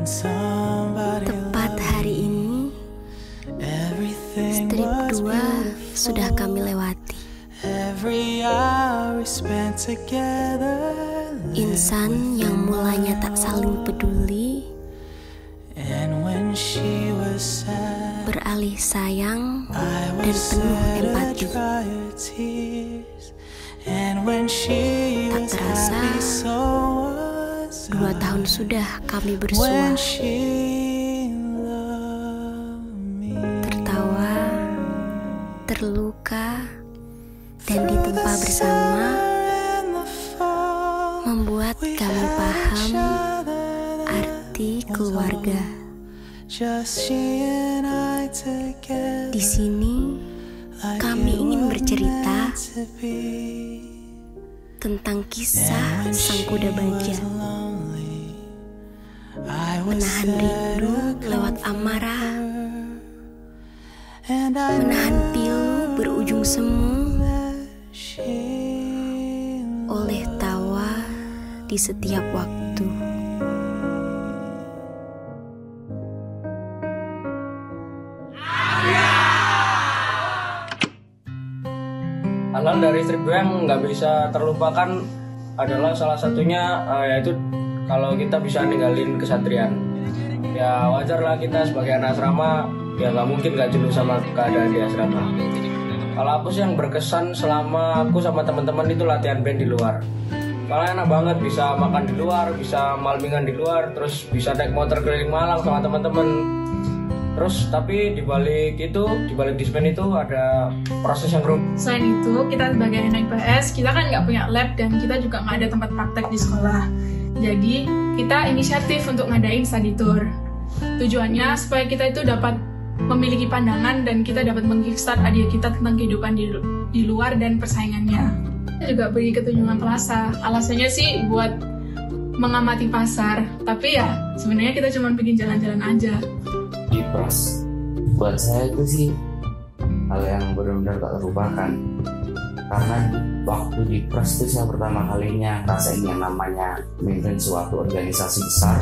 Tepat hari ini, strip 2 sudah kami lewati. Insan yang mulanya tak saling peduli, beralih sayang dan penuh empati. Dua tahun sudah kami bersua. Tertawa, terluka, dan ditempa bersama membuat kami paham arti keluarga. Di sini, kami ingin bercerita tentang kisah sang kuda baja. Menahan rindu lewat amarah, menahan pilu berujung semu oleh tawa di setiap waktu. Hal dari yang nggak bisa terlupakan adalah salah satunya eh, yaitu kalau kita bisa ninggalin kesatrian. Ya wajar lah kita sebagai anak asrama ya nggak mungkin nggak jenuh sama keadaan di asrama. Kalau aku sih yang berkesan selama aku sama teman-teman itu latihan band di luar. Malah enak banget bisa makan di luar, bisa malmingan di luar, terus bisa naik motor keliling Malang sama teman-teman. Terus tapi di balik itu, di balik dispen itu ada proses yang rumit. Selain itu, kita sebagai anak IPS, kita kan nggak punya lab dan kita juga nggak ada tempat praktek di sekolah. Jadi, kita inisiatif untuk ngadain study tour. Tujuannya supaya kita itu dapat memiliki pandangan dan kita dapat mengkickstart adik kita tentang kehidupan di, di luar dan persaingannya. Kita juga pergi ke Tunjungan Plaza. Alasannya sih buat mengamati pasar, tapi ya sebenarnya kita cuma bikin jalan-jalan aja. di pros buat saya itu sih hal yang benar-benar tak terlupakan karena waktu di pros itu pertama kalinya rasain yang namanya memimpin suatu organisasi besar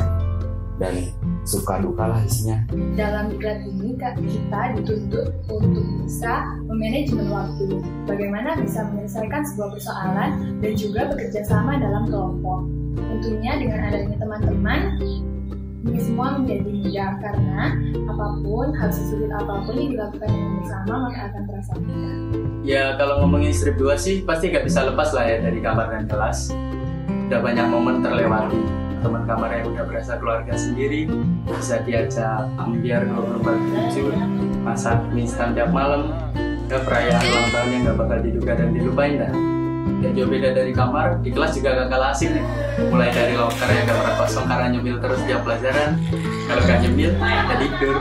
dan suka duka lah isinya Dalam iklan ini kita dituntut untuk bisa memanajemen waktu, bagaimana bisa menyelesaikan sebuah persoalan dan juga bekerja sama dalam kelompok. Tentunya dengan adanya teman-teman, ini semua menjadi mudah karena apa pun, hal sesulit apa pun yang dilakukan dengan bersama maka akan terasa mudah. Ya kalau ngomongin strip 2 sih pasti gak bisa lepas lah ya dari kamar dan kelas Udah banyak momen terlewati. Teman kamar yang udah berasa keluarga sendiri Bisa diajak ambiar bagi jujur Masak mie instan tiap malam. Udah perayaan ulang tahun yang gak bakal diduga dan dilupain dah Gak jauh beda dari kamar, di kelas juga gak kalah asik nih Mulai dari loker yang gak pernah kosong karena nyemil terus tiap pelajaran. Kalau gak nyemil, ya tidur.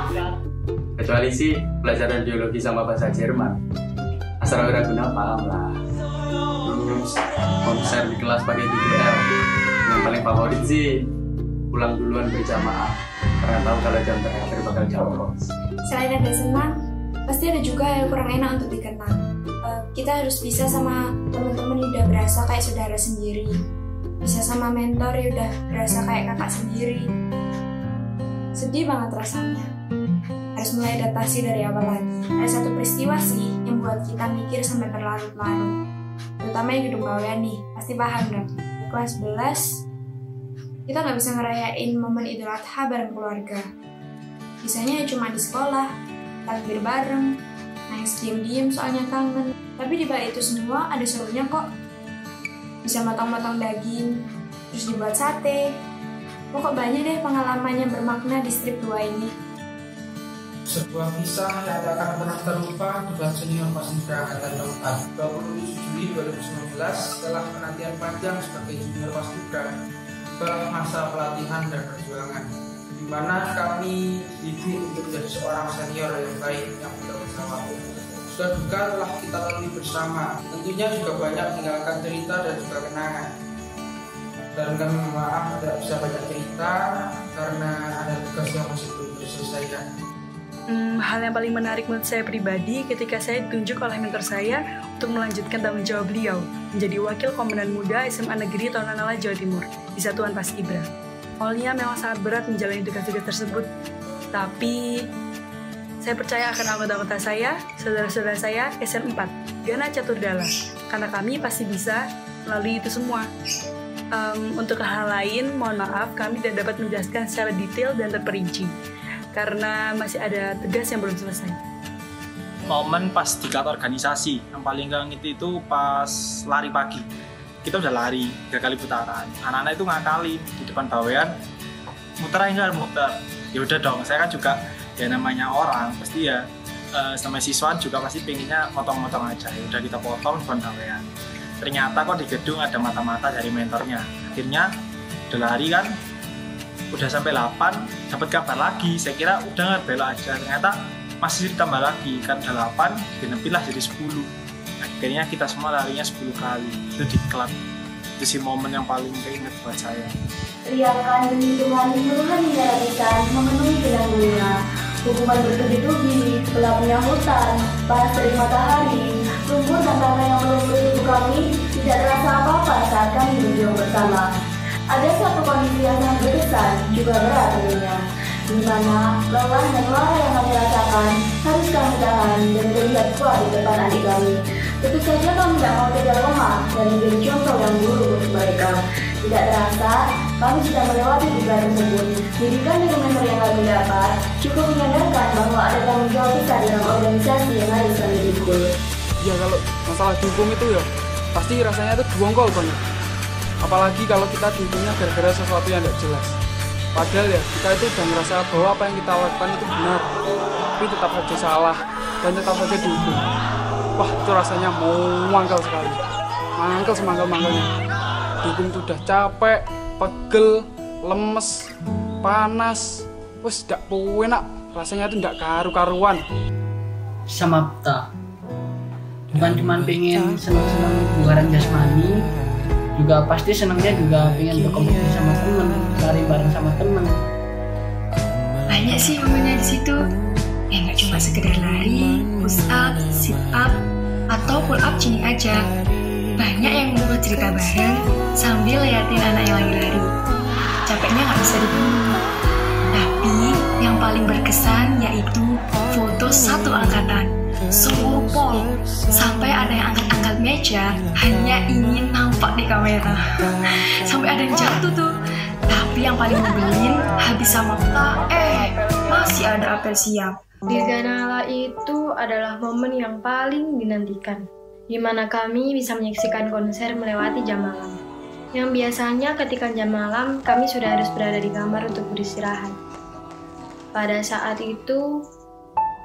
Kecuali sih pelajaran biologi sama bahasa Jerman. Asal udah guna paham lah. Terus konser di kelas pakai DVR yang paling favorit sih pulang duluan berjamaah. Karena tahu kalau jam terakhir bakal capros Selain ada senang, pasti ada juga yang kurang enak untuk dikenang. Eh, kita harus bisa sama teman-teman udah berasa kayak saudara sendiri. Bisa sama mentor yang udah berasa kayak kakak sendiri. Sedih banget rasanya. Harus mulai adaptasi dari awal lagi. Ada satu peristiwa sih yang buat kita mikir sampai berlarut-larut. Terutama yang gedung bawean nih, pasti paham dong. Kelas 11, kita nggak bisa ngerayain momen Idul Adha bareng keluarga. Bisanya ya cuma di sekolah, takbir bareng, nangis diem-diem soalnya kangen. Tapi di balik itu semua ada serunya kok. Bisa motong-motong daging, terus dibuat sate. Pokok banyak deh pengalaman yang bermakna di strip 2 ini. Sebuah kisah yang tak akan pernah terlupa buat senior Paskibra Angkatan 4 27 Juli 2019 setelah penantian panjang sebagai junior Paskibra ke masa pelatihan dan perjuangan di mana kami dididik untuk menjadi seorang senior yang baik yang bertanggung jawab. Sudah duka telah kita lalui bersama. Tentunya juga banyak meninggalkan cerita dan juga kenangan. Dan kami maaf tidak bisa banyak cerita karena ada tugas yang masih belum diselesaikan. Hmm, hal yang paling menarik menurut saya pribadi ketika saya ditunjuk oleh mentor saya untuk melanjutkan tanggung jawab beliau menjadi wakil komandan muda SMA Negeri Tonanala Jawa Timur di Satuan Paskibra. Awalnya memang sangat berat menjalani tugas-tugas tersebut, tapi saya percaya akan anggota-anggota saya, saudara-saudara saya, SN4, Gana Caturdala, karena kami pasti bisa melalui itu semua. Um, untuk hal lain, mohon maaf, kami tidak dapat menjelaskan secara detail dan terperinci karena masih ada tugas yang belum selesai. Momen pas di organisasi yang paling gak itu pas lari pagi. Kita udah lari tiga kali putaran. Anak-anak itu ngakali di depan bawean muter enggak muter. Ya udah dong, saya kan juga ya namanya orang pasti ya uh, sama siswa juga pasti pengennya motong-motong aja. Ya udah kita potong depan bawean. Ternyata kok di gedung ada mata-mata dari mentornya. Akhirnya udah lari kan udah sampai 8 dapat kabar lagi saya kira udah nggak belok aja ternyata masih ditambah lagi kan udah 8 dinepilah jadi 10 akhirnya kita semua larinya 10 kali. Itu di klub. Itu sih momen yang paling keinget buat saya. Teriakan demi Tuhan Tuhan hingga ratusan memenuhi dunia hukuman bertubi-tubi gelapnya hutan panas dari matahari. Lumpur dan tanah yang belum bertubuh kami tidak terasa apa-apa saat kami berjuang bersama. Ada satu kondisi yang sangat berkesan, juga berat tentunya, di mana lelah dan lara yang kami rasakan harus kami tahan dan terlihat kuat di depan adik kami. Tentu saja kami tidak mau tidak lemah dan menjadi contoh yang buruk untuk mereka. Tidak terasa, kami sudah melewati tugas tersebut. Didikan dengan mentor yang kami dapat, cukup menyadarkan bahwa ada tanggung jawab besar dalam organisasi yang harus kami pikul. Ya kalau masalah dukung itu ya, pasti rasanya itu dongkol banget apalagi kalau kita dihukumnya gara-gara sesuatu yang tidak jelas padahal ya kita itu udah ngerasa bahwa apa yang kita lakukan itu benar tapi tetap saja salah dan tetap saja dihukum wah itu rasanya mau mangkal sekali. Mangkal semangkal-mangkalnya. Dihukum itu udah capek pegel lemes panas. Wes tidak enak rasanya itu tidak karu-karuan. Sama tak bukan cuma pengen senang-senang bubaran jasmani. Juga pasti senangnya juga pengen berkompetisi sama temen lari bareng sama temen. Banyak sih momennya di situ. Ya nggak cuma sekedar lari push up sit up atau pull up gini aja. Banyak yang mau cerita bareng sambil liatin anak yang lagi lari. Capeknya nggak bisa dibunuh tapi yang paling berkesan yaitu foto satu angkatan. Seluruh pol. Sampai ada yang angkat-angkat meja hanya ingin nampak di kamera. Sampai ada yang jatuh tuh. Tapi yang paling nyebelin habis sama kita eh masih ada apel siap Dirganala itu adalah momen yang paling dinantikan di mana kami bisa menyaksikan konser melewati jam malam yang biasanya ketika jam malam kami sudah harus berada di kamar untuk beristirahat pada saat itu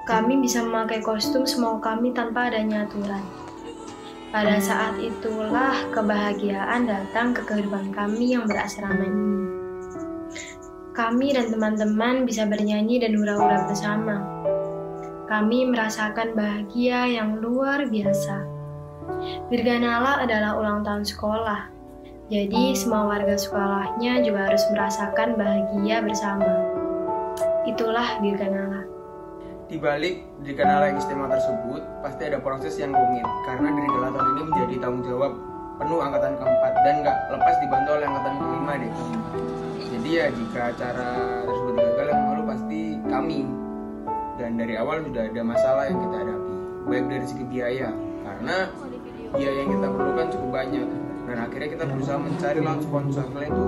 kami bisa memakai kostum semau kami tanpa adanya aturan. Pada saat itulah kebahagiaan datang ke kehidupan kami yang berasrama ini. Kami dan teman-teman bisa bernyanyi dan hura-hura bersama. Kami merasakan bahagia yang luar biasa. Dirganala adalah ulang tahun sekolah, jadi semua warga sekolahnya juga harus merasakan bahagia bersama. Itulah Dirganala. Di balik yang istimewa tersebut, pasti ada proses yang rumit karena dari tahun ini menjadi tanggung jawab penuh angkatan keempat dan nggak lepas dibantu oleh angkatan kelima deh Jadi ya jika acara tersebut gagal yang malu pasti kami. Dan dari awal sudah ada masalah yang kita hadapi, baik dari segi biaya. Karena biaya yang kita perlukan cukup banyak. Dan akhirnya kita berusaha mencari lawan sponsor. Itu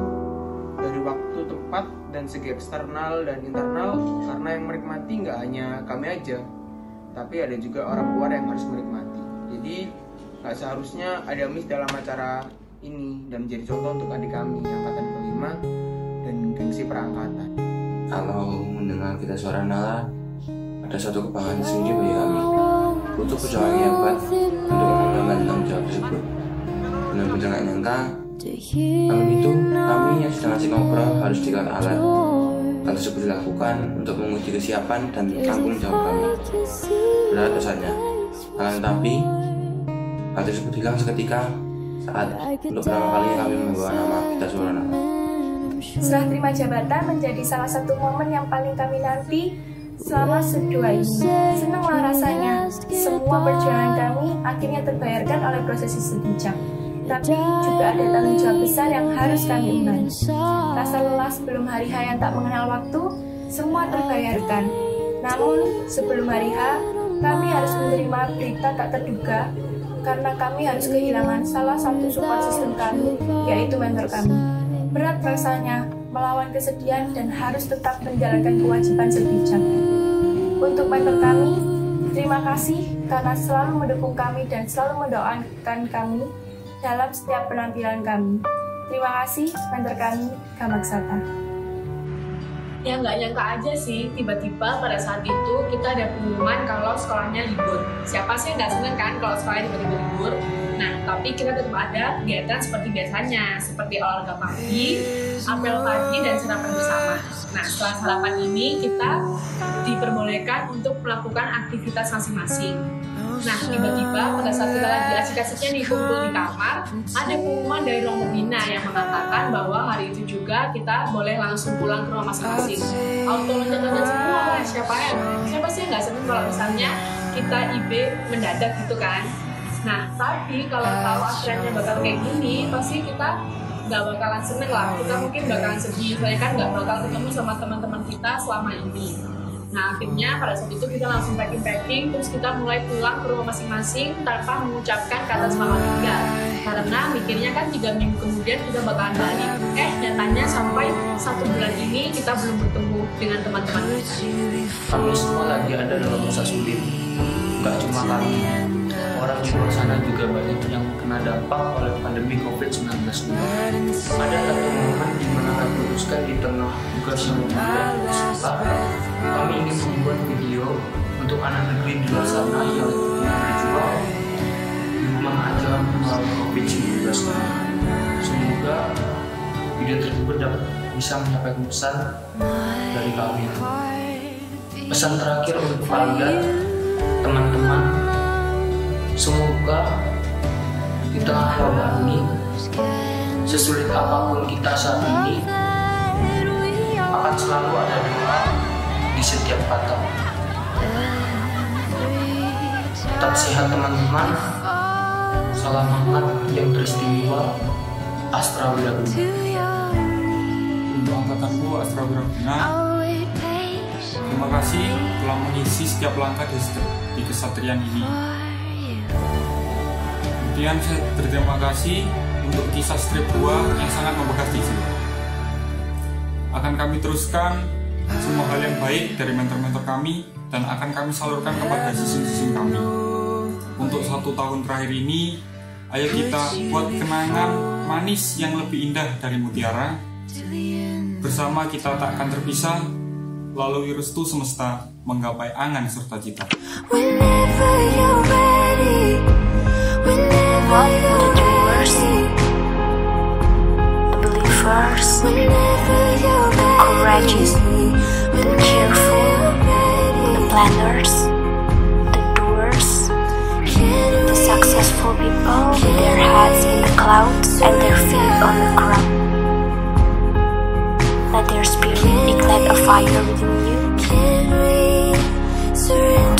dari waktu tepat dan segi eksternal dan internal karena yang menikmati nggak hanya kami aja tapi ada juga orang luar yang harus menikmati. Jadi nggak seharusnya ada miss dalam acara ini. Dan menjadi contoh untuk adik kami angkatan kelima gengsi perangkatan kalau mendengar kita suara Nala ada satu kebanggaan sendiri bagi kami butuh perjuangan yang hebat untuk mengembangkan tanggung jawab tersebut benar-benar nggak nyangka kami itu, kami yang sedang asik ngobrol harus diklat alat. Hal tersebut dilakukan untuk menguji kesiapan dan tanggung jawab kami. Berat dosanya. Akan tetapi, hal tersebut hilang seketika saat untuk pertama kalinya kami membawa nama kita nama. Serah terima jabatan menjadi salah satu momen yang paling kami nanti selama sedua ini. Senanglah rasanya, semua perjuangan kami akhirnya terbayarkan oleh prosesi sebijak. Tapi juga ada tanggung jawab besar yang harus kami imani. Rasa lelah sebelum hari H yang tak mengenal waktu, semua terbayarkan. Namun, sebelum hari H, kami harus menerima berita tak terduga karena kami harus kehilangan salah satu support sistem kami, yaitu mentor kami. Berat rasanya melawan kesedihan dan harus tetap menjalankan kewajiban sebijak. Untuk mentor kami, terima kasih karena selalu mendukung kami dan selalu mendoakan kami dalam setiap penampilan kami. Terima kasih mentor kami, Gamaksata. yang nggak nyangka aja sih tiba-tiba pada saat itu kita ada pengumuman kalau sekolahnya libur siapa sih yang nggak seneng kan kalau sekolahnya tiba-tiba libur nah tapi kita tetap ada kegiatan seperti biasanya seperti olahraga pagi apel pagi dan sarapan bersama nah setelah sarapan ini kita diperbolehkan untuk melakukan aktivitas masing-masing Nah, tiba-tiba pada saat kita lagi asik-asiknya nih kumpul di kamar, ada pengumuman dari ruang pembina yang mengatakan bahwa hari itu juga kita boleh langsung pulang ke rumah masing-masing. Auto loncat-loncat semua siapa yang siapa sih yang nggak seneng kalau misalnya kita IB mendadak gitu kan? Nah, tapi kalau tahu akhirnya bakal kayak gini, pasti kita nggak bakalan seneng lah. Kita mungkin bakalan sedih, soalnya kan nggak bakal ketemu sama teman-teman kita selama ini. Nah akhirnya pada saat itu kita langsung packing-packing terus kita mulai pulang ke rumah masing-masing tanpa mengucapkan kata selamat tinggal. Karena mikirnya kan tiga minggu kemudian kita bakalan balik. Eh nyatanya sampai satu bulan ini kita belum bertemu dengan teman-teman. Kita kami semua lagi ada dalam masa sulit. Nggak cuma kami orang di luar sana juga banyak yang kena dampak oleh pandemi COVID-19 ini. Ada satu di mana kami putuskan di tengah tugas yang memberat kami ingin membuat video untuk anak negeri di luar sana yang berjuang di rumah aja melawan COVID-19 Semoga video tersebut dapat bisa menyampaikan pesan dari kami. Pesan terakhir untuk kalian, teman-teman, semoga di tengah wabah ini, sesulit apa pun kita saat ini, akan selalu ada doa di setiap kata. Tetap sehat teman-teman. Salam hangat yang teristimewa. Astra Wiraguna. Untuk angkatanku Astra terima kasih telah mengisi setiap langkah di kesatrian ini. Kemudian saya berterima kasih untuk kisah strip buah yang sangat membekas di sini. Akan kami teruskan semua hal yang baik dari mentor-mentor kami dan akan kami salurkan kepada siswa-siswa kami. Untuk satu tahun terakhir ini, ayo kita buat kenangan manis yang lebih indah dari mutiara. Bersama kita tak akan terpisah, lalu restu semesta menggapai angan serta cita. Whenever you're volume that we were seeing. I believe first, the planners, the doers, the successful people with their heads in the clouds and their feet on the ground. Let their spirit ignite a fire within you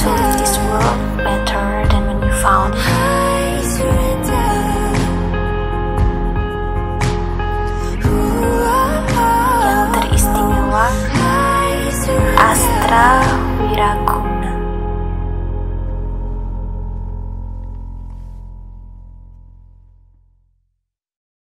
to this world better than when you found it. 사람이란 거.